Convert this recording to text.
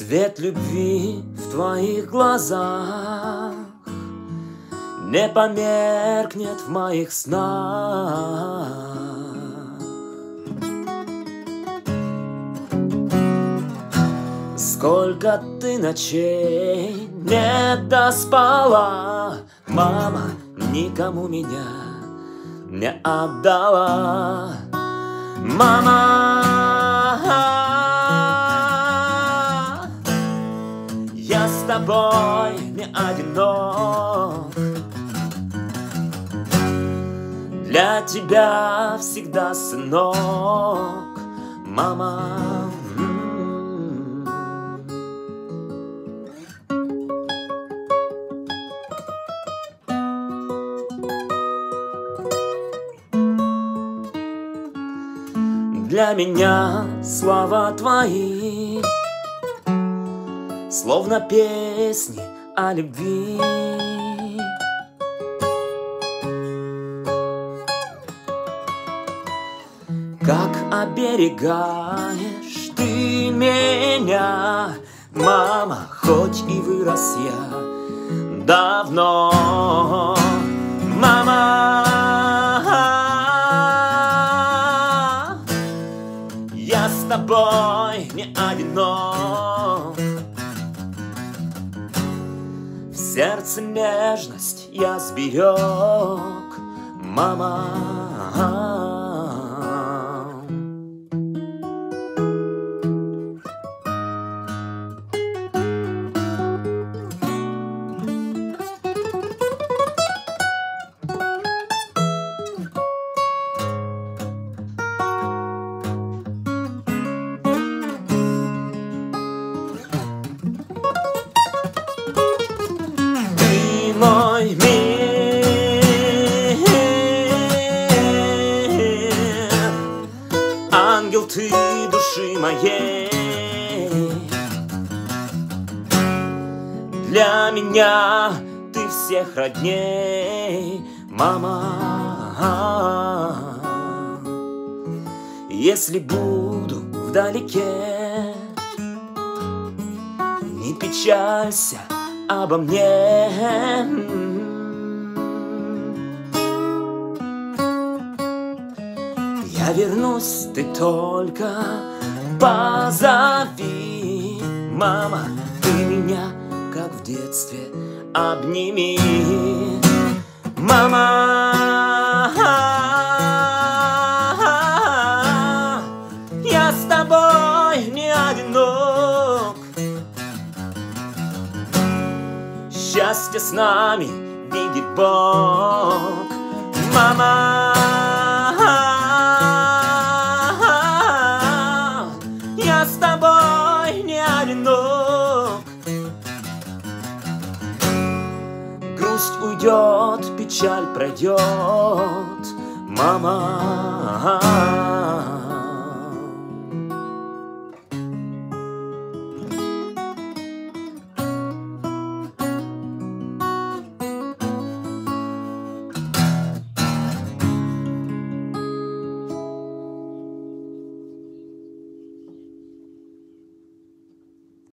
Свет любви в твоих глазах Не померкнет в моих снах. Сколько ты ночей не доспала Мама никому меня не отдала. Мама тобой не одинок. Для тебя всегда сынок Мама. Для меня слова твои Словно песни о любви. Как оберегаешь ты меня Мама, хоть и вырос я давно. Мама, я с тобой не одинок сердце нежность я сберег Мама ты души моей. Для меня ты всех родней, мама. Если буду вдалеке Не печалься обо мне Я вернусь, ты только позови. Мама, ты меня, как в детстве, обними. Мама, я с тобой не одинок. Счастье с нами видит Бог. Мама печаль пройдет. Мама